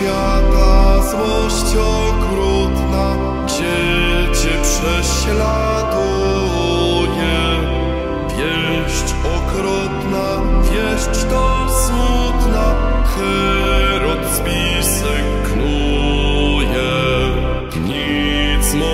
świata złość okrutna Cię, prześladuje. Wieść okrutna, wieść to smutna Herod spisek knuje. Nic mu